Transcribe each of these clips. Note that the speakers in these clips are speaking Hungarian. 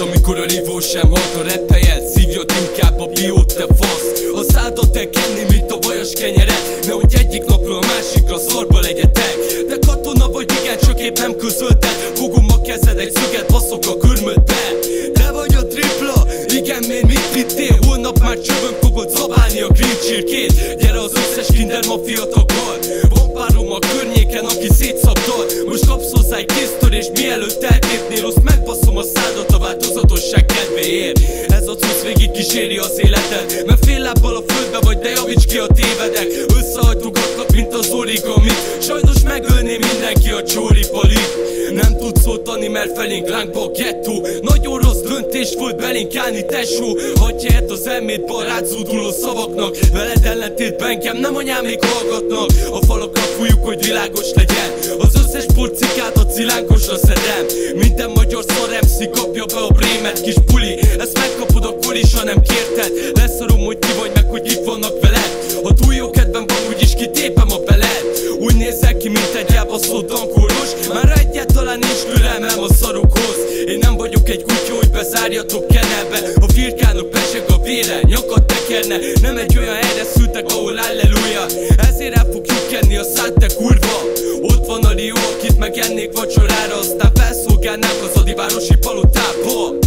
amikor a rivó sem halt a reppelyet Szívjad inkább a biót, te fasz. A szádat te kenni, mint a vajas kenyeret. Nehogy egyik napról a másikra szarba legyetek. De katona vagy igen, csak épp nem közölted. Fogom a kezed egy szöget, baszok a körmödbe. Te vagy a tripla, igen, miért mit vittél? Holnap már csövön fogod zabálni a green csirkét Gyere az összes kinder mafia taggal Van párom a környéken, aki szétszabdal. Most kapsz egy kéztörés, mielőtt eltépnél Azt megbaszom a szádat a változatosság kedvéért. Ez a cucc végig kíséri az életed Mert fél lábbal a földbe vagy, de javíts ki a tévedek. Összehajtogatlak, mint az origami Sajnos megölné mindenki a csóripalit Nem tudsz oltani, mert felénk lángba a gettó. Nagyon rossz döntés volt belénk állni, tesó. Hagyja az elmét barát zúduló szavaknak. Veled ellentétben engem nem anyámék hallgatnak. A falakra fújjuk, hogy világos legyen. Az összes a cilánkosra szedem Minden magyar szar MC kapja be a brémet kis puli. Ezt megkapod akkor is, ha nem kérted. Leszarom, hogy ki vagy meg, hogy itt vannak veled. Ha túl jó kedvem van, úgyis kitépem a beled. Úgy nézel ki, mint egy elbaszott dankóros. Már egyáltalán nincs türelmem a szarokhoz. Én nem vagyok egy kutya, hogy bezárjatok kenelbe. A firkánok pesek a vére, nyakat tekerne. Nem egy olyan helyre szültek, ahol alleluja Ezért el fogjuk kenni a szád, te van a Rio, akit megennék vacsorára Aztán felszolgálnák az adivárosi palotába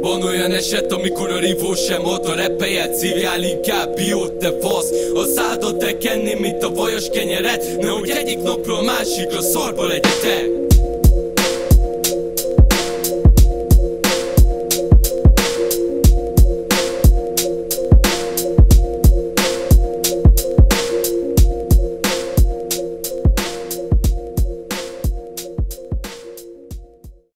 Van olyan eset, amikor a rivó sem ad a repelyet Szívjál inkább biót, te fasz. A szádat te kenni, mint a vajas kenyeret Nehogy egyik napról másikra szarba legyetek